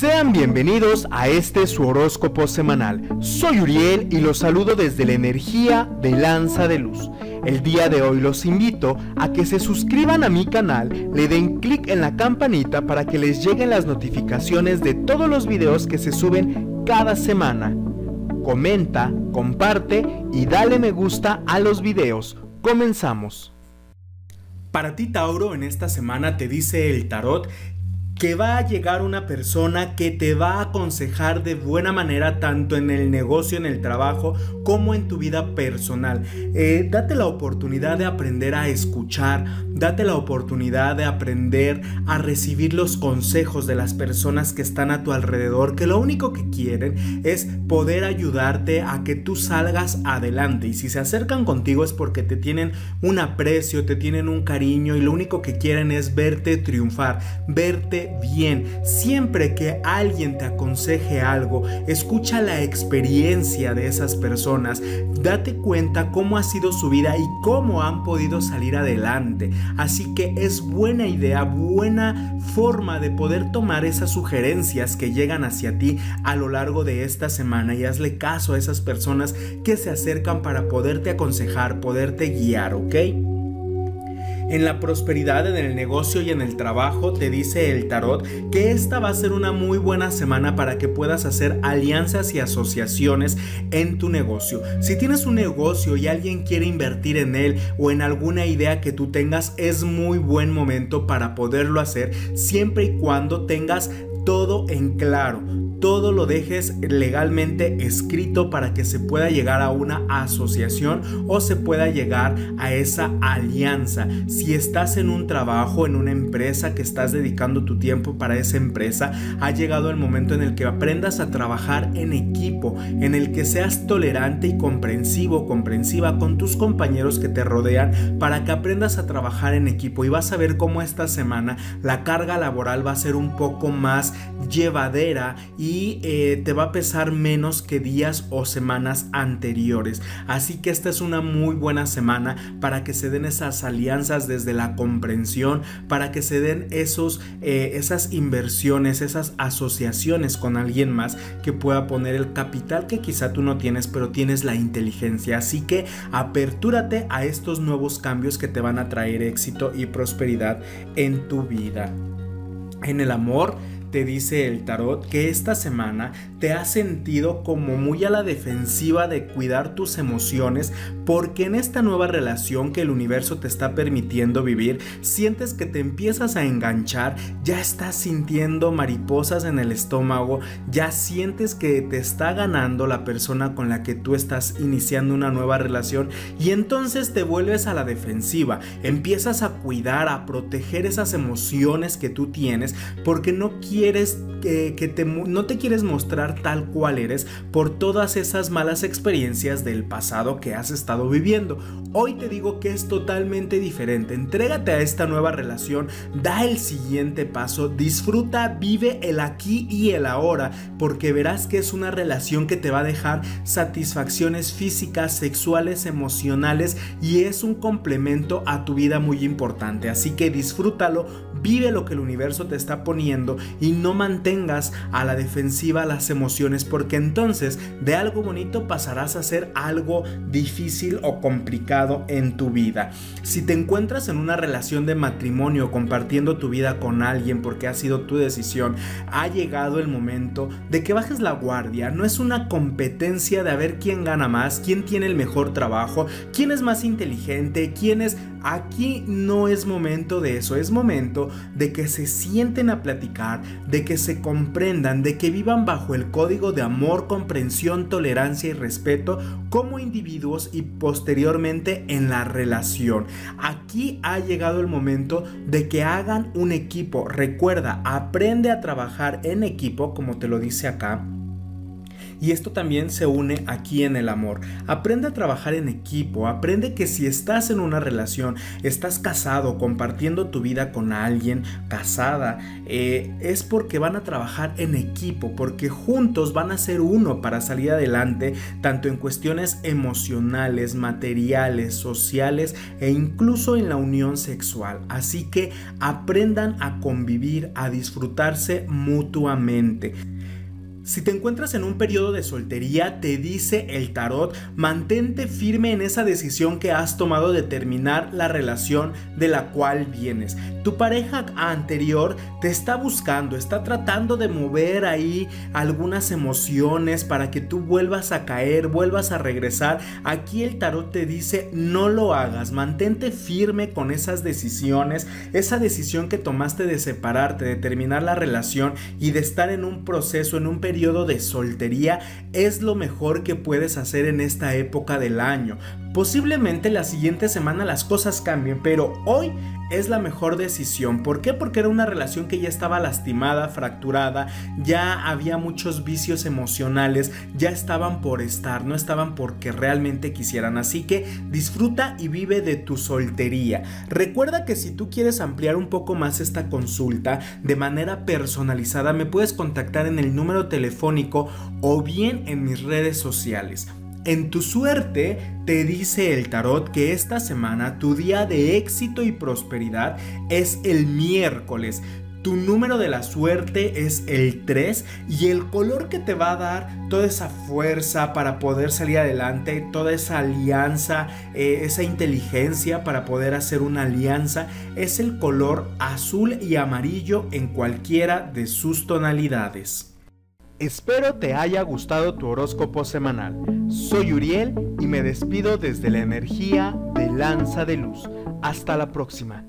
Sean bienvenidos a este su horóscopo semanal. Soy Uriel y los saludo desde la energía de Lanza de Luz. El día de hoy los invito a que se suscriban a mi canal, le den clic en la campanita para que les lleguen las notificaciones de todos los videos que se suben cada semana. Comenta, comparte y dale me gusta a los videos. Comenzamos. Para ti Tauro, en esta semana te dice el tarot que va a llegar una persona que te va a aconsejar de buena manera tanto en el negocio, en el trabajo, como en tu vida personal. Eh, date la oportunidad de aprender a escuchar, date la oportunidad de aprender a recibir los consejos de las personas que están a tu alrededor, que lo único que quieren es poder ayudarte a que tú salgas adelante. Y si se acercan contigo es porque te tienen un aprecio, te tienen un cariño y lo único que quieren es verte triunfar, verte bien. Siempre que alguien te aconseje algo, escucha la experiencia de esas personas, date cuenta cómo ha sido su vida y cómo han podido salir adelante. Así que es buena idea, buena forma de poder tomar esas sugerencias que llegan hacia ti a lo largo de esta semana y hazle caso a esas personas que se acercan para poderte aconsejar, poderte guiar, ¿ok? En la prosperidad, en el negocio y en el trabajo, te dice el tarot que esta va a ser una muy buena semana para que puedas hacer alianzas y asociaciones en tu negocio. Si tienes un negocio y alguien quiere invertir en él o en alguna idea que tú tengas, es muy buen momento para poderlo hacer siempre y cuando tengas todo en claro todo lo dejes legalmente escrito para que se pueda llegar a una asociación o se pueda llegar a esa alianza. Si estás en un trabajo, en una empresa que estás dedicando tu tiempo para esa empresa, ha llegado el momento en el que aprendas a trabajar en equipo, en el que seas tolerante y comprensivo, comprensiva con tus compañeros que te rodean para que aprendas a trabajar en equipo y vas a ver cómo esta semana la carga laboral va a ser un poco más llevadera y y eh, te va a pesar menos que días o semanas anteriores. Así que esta es una muy buena semana para que se den esas alianzas desde la comprensión, para que se den esos, eh, esas inversiones, esas asociaciones con alguien más que pueda poner el capital que quizá tú no tienes, pero tienes la inteligencia. Así que apertúrate a estos nuevos cambios que te van a traer éxito y prosperidad en tu vida. En el amor, te dice el tarot que esta semana te has sentido como muy a la defensiva de cuidar tus emociones porque en esta nueva relación que el universo te está permitiendo vivir sientes que te empiezas a enganchar, ya estás sintiendo mariposas en el estómago, ya sientes que te está ganando la persona con la que tú estás iniciando una nueva relación y entonces te vuelves a la defensiva, empiezas a cuidar, a proteger esas emociones que tú tienes porque no quieres no te quieres mostrar tal cual eres por todas esas malas experiencias del pasado que has estado viviendo. Hoy te digo que es totalmente diferente. Entrégate a esta nueva relación, da el siguiente paso, disfruta, vive el aquí y el ahora, porque verás que es una relación que te va a dejar satisfacciones físicas, sexuales, emocionales y es un complemento a tu vida muy importante. Así que disfrútalo, vive lo que el universo te está poniendo y no mantengas a la defensiva las emociones porque entonces de algo bonito pasarás a ser algo difícil o complicado en tu vida. Si te encuentras en una relación de matrimonio compartiendo tu vida con alguien porque ha sido tu decisión, ha llegado el momento de que bajes la guardia. No es una competencia de a ver quién gana más, quién tiene el mejor trabajo, quién es más inteligente, quién es Aquí no es momento de eso, es momento de que se sienten a platicar, de que se comprendan, de que vivan bajo el código de amor, comprensión, tolerancia y respeto como individuos y posteriormente en la relación. Aquí ha llegado el momento de que hagan un equipo. Recuerda, aprende a trabajar en equipo, como te lo dice acá Y esto también se une aquí en el amor. Aprende a trabajar en equipo, aprende que si estás en una relación, estás casado, compartiendo tu vida con alguien, casada, eh, es porque van a trabajar en equipo, porque juntos van a ser uno para salir adelante, tanto en cuestiones emocionales, materiales, sociales e incluso en la unión sexual. Así que aprendan a convivir, a disfrutarse mutuamente. Si te encuentras en un periodo de soltería, te dice el tarot, mantente firme en esa decisión que has tomado de terminar la relación de la cual vienes. Tu pareja anterior te está buscando, está tratando de mover ahí algunas emociones para que tú vuelvas a caer, vuelvas a regresar. Aquí el tarot te dice, no lo hagas, mantente firme con esas decisiones, esa decisión que tomaste de separarte, de terminar la relación y de estar en un proceso, en un periodo de soltería es lo mejor que puedes hacer en esta época del año. Posiblemente la siguiente semana las cosas cambien, pero hoy es la mejor decisión. ¿Por qué? Porque era una relación que ya estaba lastimada, fracturada, ya había muchos vicios emocionales, ya estaban por estar, no estaban porque realmente quisieran. Así que disfruta y vive de tu soltería. Recuerda que si tú quieres ampliar un poco más esta consulta de manera personalizada, me puedes contactar en el número telefónico o bien en mis redes sociales. En tu suerte te dice el tarot que esta semana tu día de éxito y prosperidad es el miércoles. Tu número de la suerte es el 3 y el color que te va a dar toda esa fuerza para poder salir adelante, toda esa alianza, eh, esa inteligencia para poder hacer una alianza es el color azul y amarillo en cualquiera de sus tonalidades. Espero te haya gustado tu horóscopo semanal. Soy Uriel y me despido desde la energía de Lanza de Luz. Hasta la próxima.